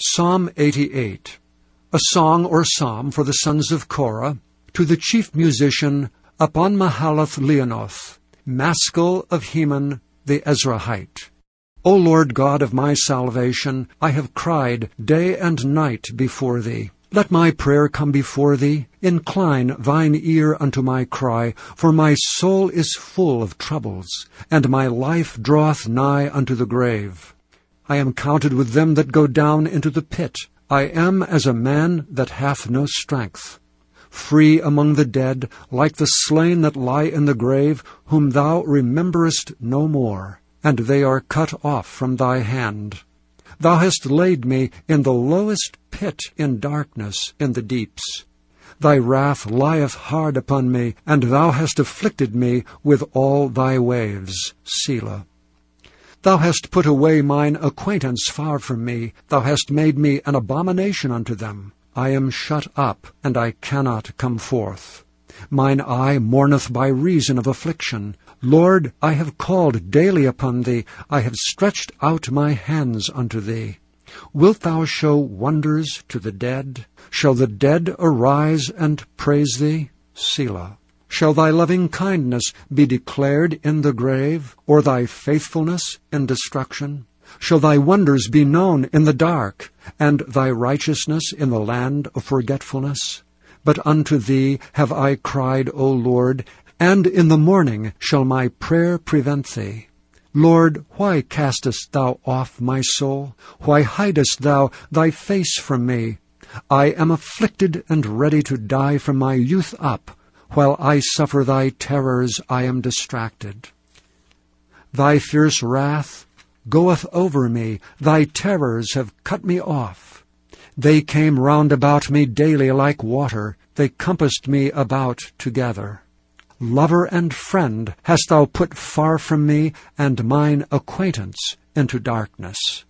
Psalm 88 A song or psalm for the sons of Korah, to the chief musician upon Mahalath Leanoth, Maskil of Heman the Ezrahite. O Lord God of my salvation, I have cried day and night before thee. Let my prayer come before thee. Incline thine ear unto my cry, for my soul is full of troubles, and my life draweth nigh unto the grave. I am counted with them that go down into the pit. I am as a man that hath no strength. Free among the dead, like the slain that lie in the grave, whom thou rememberest no more, and they are cut off from thy hand. Thou hast laid me in the lowest pit in darkness in the deeps. Thy wrath lieth hard upon me, and thou hast afflicted me with all thy waves. Selah. Thou hast put away mine acquaintance far from me. Thou hast made me an abomination unto them. I am shut up, and I cannot come forth. Mine eye mourneth by reason of affliction. Lord, I have called daily upon thee. I have stretched out my hands unto thee. Wilt thou show wonders to the dead? Shall the dead arise and praise thee? Selah. Shall thy loving kindness be declared in the grave, or thy faithfulness in destruction? Shall thy wonders be known in the dark, and thy righteousness in the land of forgetfulness? But unto thee have I cried, O Lord, and in the morning shall my prayer prevent thee. Lord, why castest thou off my soul? Why hidest thou thy face from me? I am afflicted and ready to die from my youth up. While I suffer thy terrors, I am distracted. Thy fierce wrath goeth over me, thy terrors have cut me off. They came round about me daily like water, they compassed me about together. Lover and friend hast thou put far from me, and mine acquaintance into darkness.